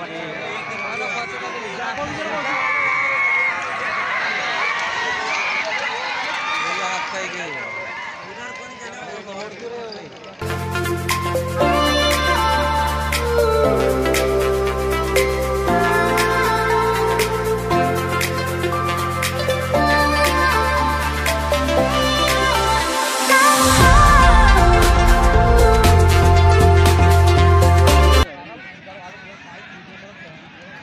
পারছে না